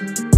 Bye.